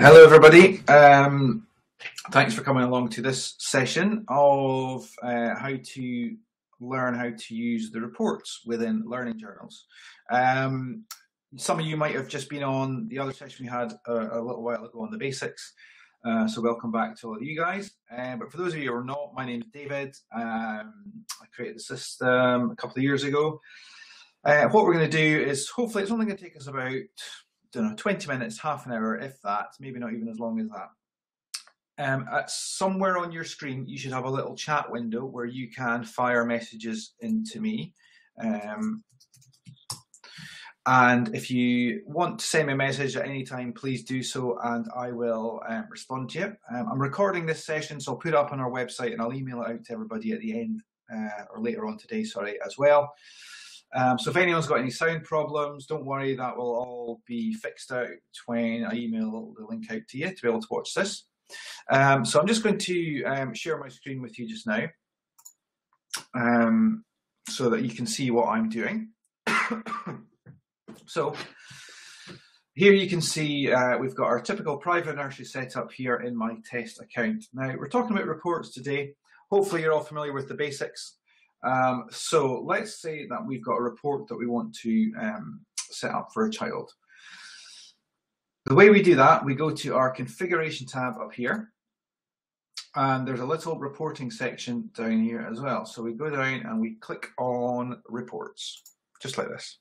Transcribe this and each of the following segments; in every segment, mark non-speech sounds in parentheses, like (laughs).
Hello, everybody. Um, thanks for coming along to this session of uh, how to learn how to use the reports within learning journals. Um, some of you might have just been on the other session we had a, a little while ago on the basics. Uh, so welcome back to all of you guys. Uh, but for those of you who are not, my name is David. Um, I created the system a couple of years ago. Uh, what we're going to do is hopefully it's only going to take us about don't know, 20 minutes, half an hour, if that, maybe not even as long as that. Um, somewhere on your screen, you should have a little chat window where you can fire messages into me. Um, and if you want to send me a message at any time, please do so, and I will um, respond to you. Um, I'm recording this session, so I'll put it up on our website and I'll email it out to everybody at the end uh, or later on today, sorry, as well. Um, so if anyone's got any sound problems, don't worry, that will all be fixed out when I email the link out to you to be able to watch this. Um, so I'm just going to um, share my screen with you just now um, so that you can see what I'm doing. (coughs) so here you can see uh, we've got our typical private nursery setup here in my test account. Now we're talking about reports today. Hopefully you're all familiar with the basics. Um, so let's say that we've got a report that we want to um, set up for a child. The way we do that, we go to our configuration tab up here. And there's a little reporting section down here as well. So we go down and we click on reports, just like this.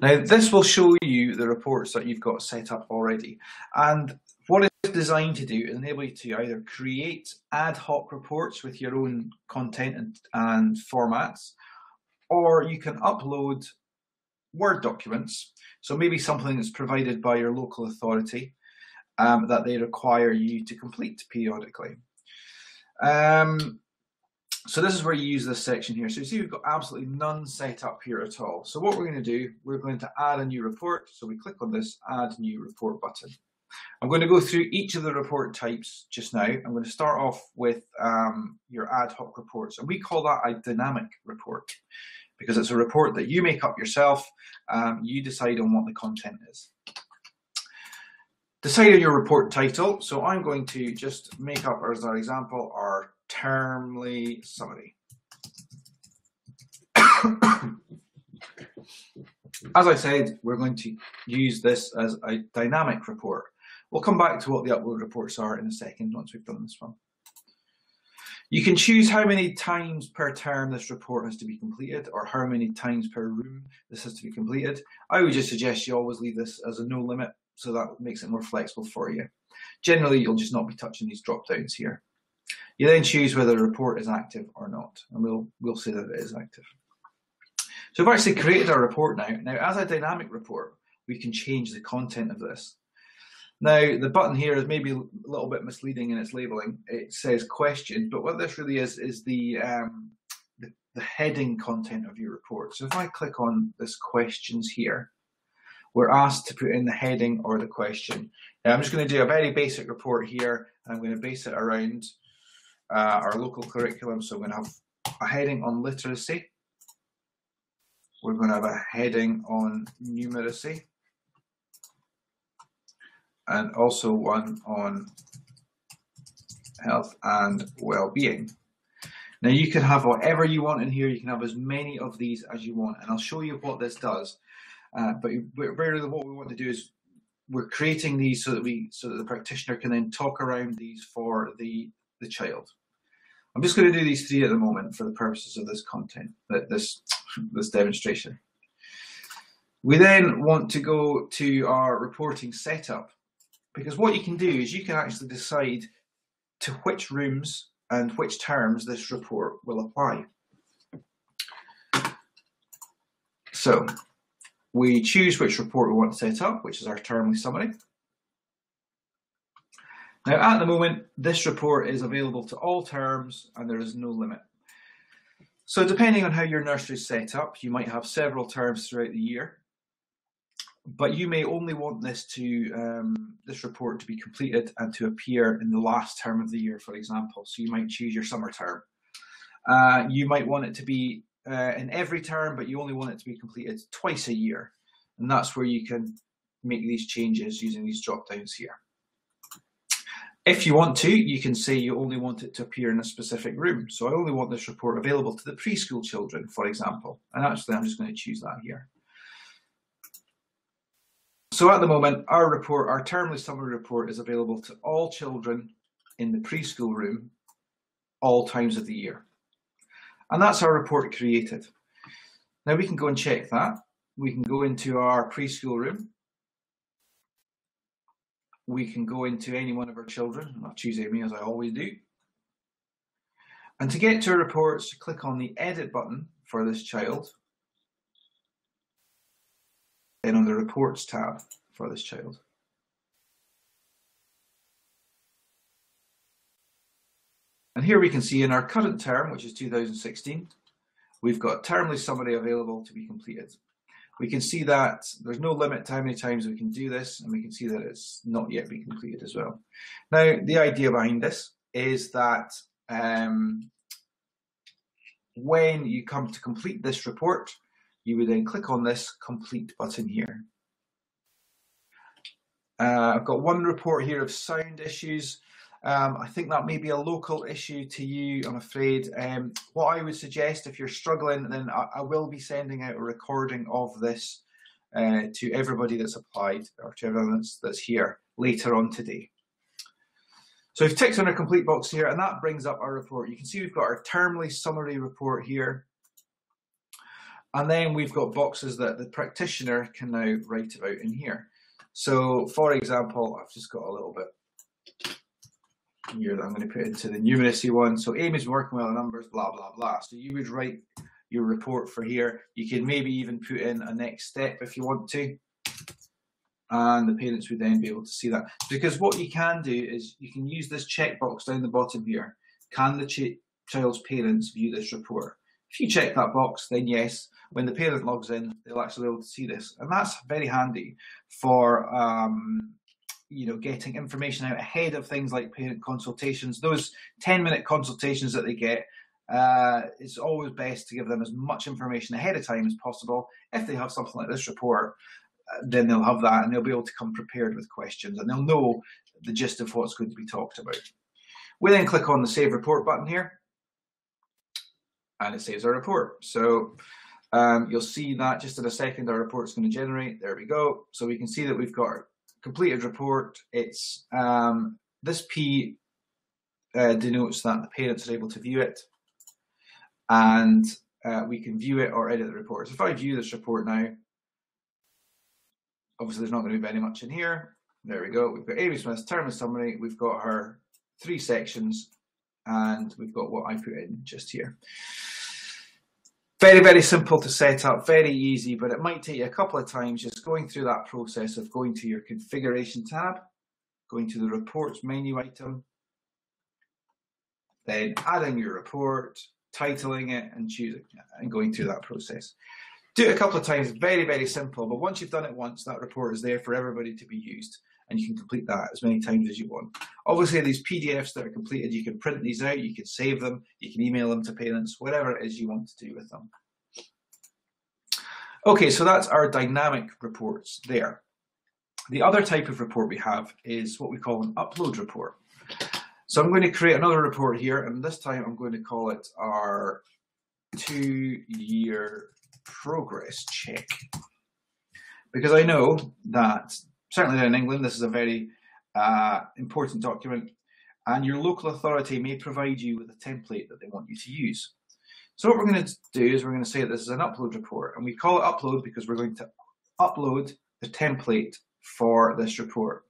Now this will show you the reports that you've got set up already. And what it's designed to do is enable you to either create ad hoc reports with your own content and, and formats, or you can upload Word documents. So maybe something that's provided by your local authority um, that they require you to complete periodically. Um, so this is where you use this section here. So you see we've got absolutely none set up here at all. So what we're going to do, we're going to add a new report. So we click on this add new report button. I'm going to go through each of the report types just now. I'm going to start off with um, your ad hoc reports, and we call that a dynamic report because it's a report that you make up yourself. Um, you decide on what the content is. Decide on your report title. So I'm going to just make up, as our example, our termly summary. (coughs) as I said, we're going to use this as a dynamic report. We'll come back to what the upload reports are in a second once we've done this one. You can choose how many times per term this report has to be completed or how many times per room this has to be completed. I would just suggest you always leave this as a no limit so that makes it more flexible for you. Generally, you'll just not be touching these drop downs here. You then choose whether the report is active or not, and we'll, we'll say that it is active. So I've actually created our report now. Now, as a dynamic report, we can change the content of this. Now, the button here is maybe a little bit misleading in its labeling. It says questions, but what this really is, is the, um, the, the heading content of your report. So if I click on this questions here, we're asked to put in the heading or the question. Now, I'm just going to do a very basic report here. I'm going to base it around uh, our local curriculum. So I'm going to have a heading on literacy. We're going to have a heading on numeracy and also one on health and well-being. Now you can have whatever you want in here. You can have as many of these as you want, and I'll show you what this does. Uh, but really, what we want to do is we're creating these so that we so that the practitioner can then talk around these for the the child. I'm just going to do these three at the moment for the purposes of this content, this (laughs) this demonstration. We then want to go to our reporting setup. Because what you can do is you can actually decide to which rooms and which terms this report will apply. So we choose which report we want to set up, which is our termly summary. Now at the moment, this report is available to all terms and there is no limit. So depending on how your nursery is set up, you might have several terms throughout the year but you may only want this to um, this report to be completed and to appear in the last term of the year, for example. So you might choose your summer term. Uh, you might want it to be uh, in every term, but you only want it to be completed twice a year, and that's where you can make these changes using these drop downs here. If you want to, you can say you only want it to appear in a specific room. So I only want this report available to the preschool children, for example. And actually, I'm just going to choose that here. So at the moment, our report, our termly summary report is available to all children in the preschool room, all times of the year. And that's our report created. Now we can go and check that. We can go into our preschool room we can go into any one of our children. I'll choose Amy as I always do. And to get to our reports, click on the edit button for this child. Then on the reports tab for this child. And here we can see in our current term, which is 2016, we've got a termly summary available to be completed we can see that there's no limit to how many times we can do this, and we can see that it's not yet been completed as well. Now, the idea behind this is that um, when you come to complete this report, you would then click on this complete button here. Uh, I've got one report here of sound issues. Um, I think that may be a local issue to you, I'm afraid. Um, what I would suggest if you're struggling, then I, I will be sending out a recording of this uh, to everybody that's applied or to everyone that's, that's here later on today. So we've ticked on our complete box here and that brings up our report. You can see we've got our termly summary report here. And then we've got boxes that the practitioner can now write about in here. So for example, I've just got a little bit here that I'm going to put into the numeracy one. So Amy's working well the numbers, blah, blah, blah. So you would write your report for here. You can maybe even put in a next step if you want to. And the parents would then be able to see that. Because what you can do is you can use this checkbox down the bottom here. Can the ch child's parents view this report? If you check that box, then yes, when the parent logs in, they'll actually be able to see this. And that's very handy for um, you know getting information out ahead of things like parent consultations. Those 10 minute consultations that they get uh, it's always best to give them as much information ahead of time as possible. If they have something like this report uh, then they'll have that and they'll be able to come prepared with questions and they'll know the gist of what's going to be talked about. We then click on the save report button here and it saves our report so um, you'll see that just in a second our report's going to generate there we go so we can see that we've got completed report, it's um, this P uh, denotes that the parents are able to view it and uh, we can view it or edit the report. So if I view this report now, obviously there's not going to be very much in here. There we go. We've got Amy Smith's term and summary. We've got her three sections and we've got what I put in just here. Very, very simple to set up, very easy, but it might take you a couple of times just going through that process of going to your configuration tab, going to the reports menu item, then adding your report, titling it and choosing and going through that process. Do it a couple of times, very, very simple, but once you've done it once, that report is there for everybody to be used and you can complete that as many times as you want. Obviously, these PDFs that are completed, you can print these out, you can save them, you can email them to parents, whatever it is you want to do with them. Okay, so that's our dynamic reports there. The other type of report we have is what we call an upload report. So I'm going to create another report here, and this time I'm going to call it our two-year progress check. Because I know that certainly in England, this is a very uh, important document, and your local authority may provide you with a template that they want you to use. So what we're going to do is we're going to say this is an upload report, and we call it upload because we're going to upload the template for this report.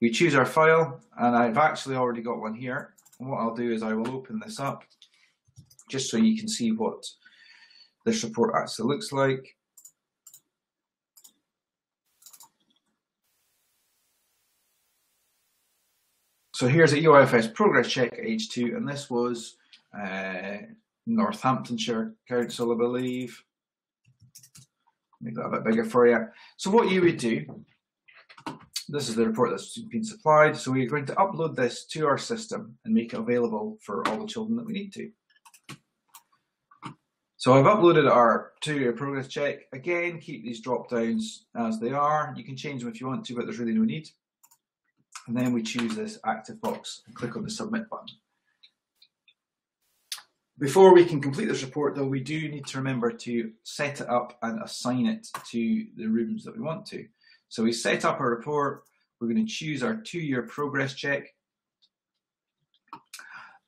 We choose our file, and I've actually already got one here. And what I'll do is I will open this up just so you can see what this report actually looks like. So here's a EYFS progress check at H2, and this was uh, Northamptonshire Council, I believe. Make that a bit bigger for you. So what you would do, this is the report that's been supplied. So we're going to upload this to our system and make it available for all the children that we need to. So I've uploaded our two-year progress check. Again, keep these drop downs as they are. You can change them if you want to, but there's really no need. And then we choose this active box and click on the submit button. Before we can complete this report though, we do need to remember to set it up and assign it to the rooms that we want to. So we set up our report, we're going to choose our two-year progress check,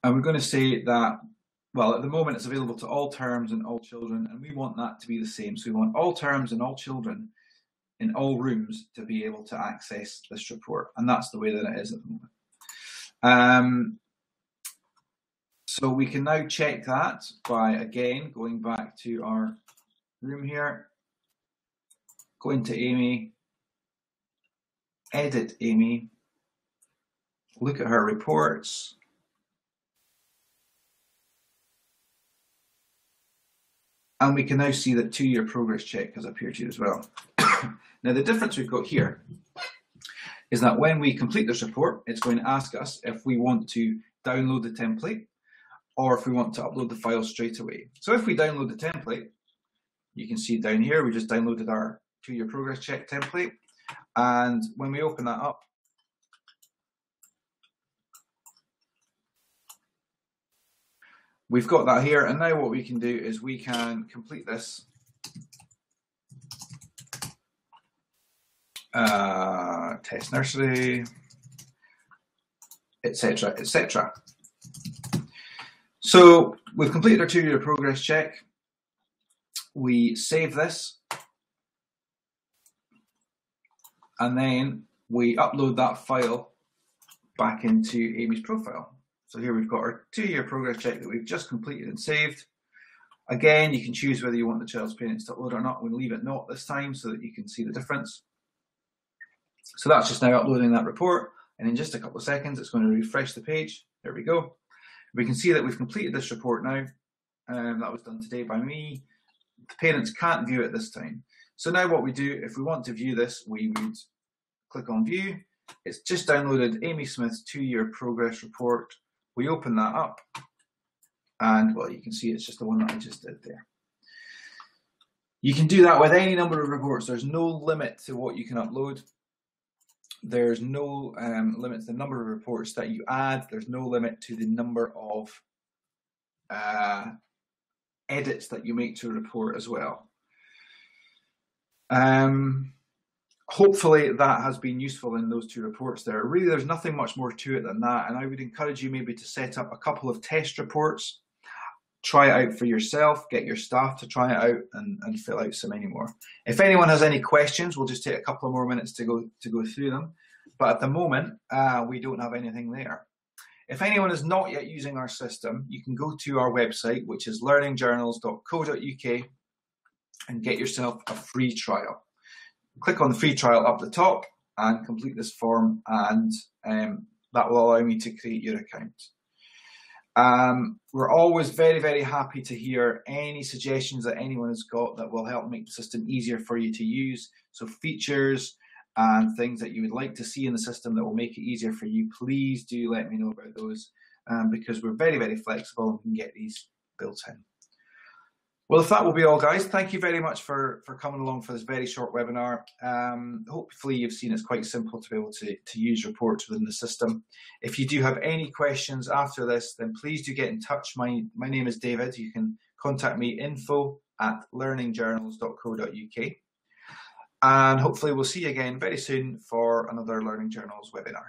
and we're going to say that, well, at the moment it's available to all terms and all children, and we want that to be the same. So we want all terms and all children in all rooms to be able to access this report, and that's the way that it is at the moment. Um, so we can now check that by, again, going back to our room here, go into Amy, edit Amy, look at her reports, and we can now see that two-year progress check has appeared here as well. (coughs) now the difference we've got here is that when we complete this report, it's going to ask us if we want to download the template or if we want to upload the file straight away. So if we download the template, you can see down here, we just downloaded our two-year progress check template. And when we open that up, we've got that here. And now what we can do is we can complete this uh, test nursery, etc., etc. So we've completed our two-year progress check. We save this. And then we upload that file back into Amy's profile. So here we've got our two-year progress check that we've just completed and saved. Again, you can choose whether you want the child's parents to upload or not. We'll leave it not this time so that you can see the difference. So that's just now uploading that report. And in just a couple of seconds, it's going to refresh the page. There we go. We can see that we've completed this report now. Um, that was done today by me. The parents can't view it this time. So now what we do, if we want to view this, we would click on view. It's just downloaded Amy Smith's two-year progress report. We open that up and well, you can see it's just the one that I just did there. You can do that with any number of reports. There's no limit to what you can upload. There's no um, limit to the number of reports that you add. There's no limit to the number of uh, edits that you make to a report as well. Um, hopefully that has been useful in those two reports there. Really, there's nothing much more to it than that. And I would encourage you maybe to set up a couple of test reports, try it out for yourself, get your staff to try it out and, and fill out some Any more? If anyone has any questions, we'll just take a couple of more minutes to go to go through them. But at the moment, uh, we don't have anything there. If anyone is not yet using our system, you can go to our website, which is learningjournals.co.uk and get yourself a free trial. Click on the free trial up the top and complete this form and um, that will allow me to create your account. Um, we're always very, very happy to hear any suggestions that anyone has got that will help make the system easier for you to use. So features and things that you would like to see in the system that will make it easier for you, please do let me know about those um, because we're very, very flexible and can get these built in. Well, if that will be all, guys, thank you very much for, for coming along for this very short webinar. Um, hopefully you've seen it's quite simple to be able to, to use reports within the system. If you do have any questions after this, then please do get in touch. My, my name is David. You can contact me info at learningjournals.co.uk. And hopefully we'll see you again very soon for another Learning Journals webinar.